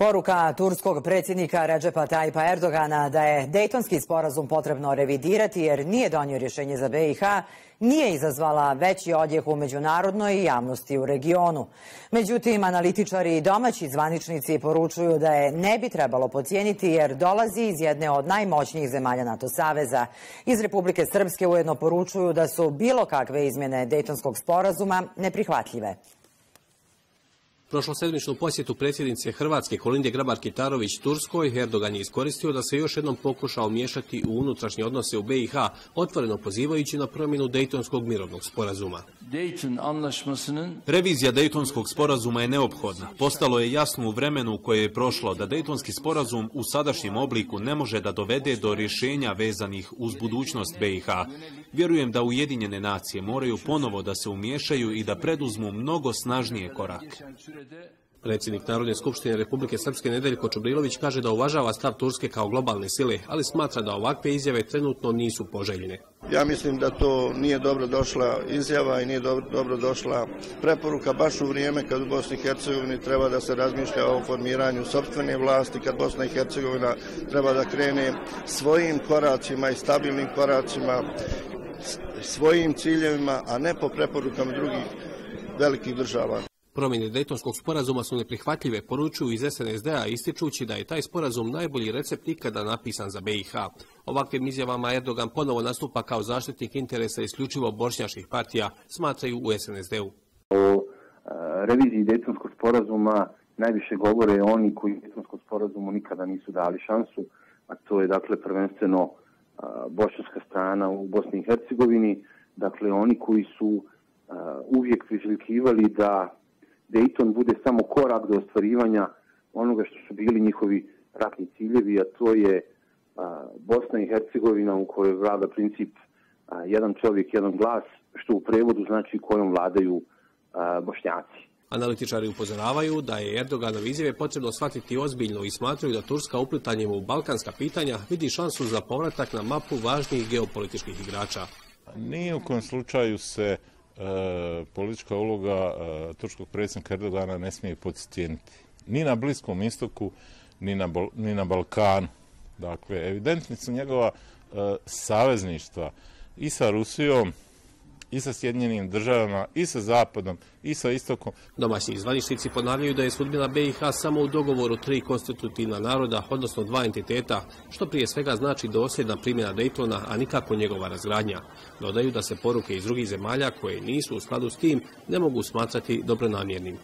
Poruka turskog predsjednika Ređepa Tajpa Erdogana da je Dejtonski sporazum potrebno revidirati jer nije donio rješenje za BiH, nije izazvala veći odjeh u međunarodnoj javnosti u regionu. Međutim, analitičari i domaći zvaničnici poručuju da je ne bi trebalo pocijeniti jer dolazi iz jedne od najmoćnijih zemalja NATO Saveza. Iz Republike Srpske ujedno poručuju da su bilo kakve izmjene Dejtonskog sporazuma neprihvatljive. Prošlosedmičnu posjetu predsjednice Hrvatske Kolindje Grabar-Kitarović Turskoj, Erdogan je iskoristio da se još jednom pokušao miješati u unutrašnje odnose u BiH, otvoreno pozivajući na promjenu Dejtonskog mirovnog sporazuma. Revizija Dejtonskog sporazuma je neophodna. Postalo je jasno u vremenu koje je prošlo da Dejtonski sporazum u sadašnjem obliku ne može da dovede do rješenja vezanih uz budućnost BiH. Vjerujem da Ujedinjene nacije moraju ponovo da se umiješaju i da preduzmu mnogo snažnije korake. Predsjednik Narodne skupštine Republike Srpske Nedeljko Čubrilović kaže da uvažava stav Turske kao globalne sile, ali smatra da ovakve izjave trenutno nisu poželjene. Ja mislim da to nije dobro došla izjava i nije dobro došla preporuka baš u vrijeme kad u Bosni i Hercegovini treba da se razmišlja o formiranju sobstvene vlasti, kad Bosna i Hercegovina treba da krene svojim koracima i stabilnim koracima, svojim ciljevima, a ne po preporukama drugih velikih država. Promjene Dejtonskog sporazuma su neprihvatljive, poručuju iz SNSD-a, ističući da je taj sporazum najbolji recept ikada napisan za BiH. Ovakvim izjavama Erdogan ponovo nastupa kao zaštitnik interesa isključivo bošnjaških partija, smatraju u SNSD-u. O e, reviziji Dejtonskog sporazuma najviše govore oni koji Dejtonskog sporazumu nikada nisu dali šansu, a to je dakle prvenstveno e, bošnjaška strana u Bosni i Hercegovini, dakle oni koji su e, uvijek priželjkivali da Dayton bude samo korak do ostvarivanja onoga što su bili njihovi ratni ciljevi, a to je a, Bosna i Hercegovina u kojoj vlada princip a, jedan čovjek, jedan glas, što u prevodu znači kojom vladaju a, bošnjaci. Analitičari upozoravaju da je Erdoganov izjave potrebno shvatiti ozbiljno i smatruju da Turska uplitanjem u balkanska pitanja vidi šansu za povratak na mapu važnijih geopolitičkih igrača. Nije u kojem slučaju se E, politička uloga e, turskog predsjednika Erdogana ne smije podstijeniti. Ni na Bliskom istoku, ni na, ni na Balkanu. Dakle, evidentni su njegova e, savezništva i sa Rusijom, i sa Sjedinjenim državama, i sa Zapadom, i sa Istokom. Domaći zvaničnici ponavljaju da je sudbina BiH samo u dogovoru tri konstitutivna naroda, odnosno dva entiteta, što prije svega znači dosljedna primjena Daytona, a nikako njegova razgradnja. Dodaju da se poruke iz drugih zemalja koje nisu u skladu s tim ne mogu smatrati dobronamjernim.